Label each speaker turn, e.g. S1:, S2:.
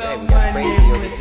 S1: Okay, we got crazy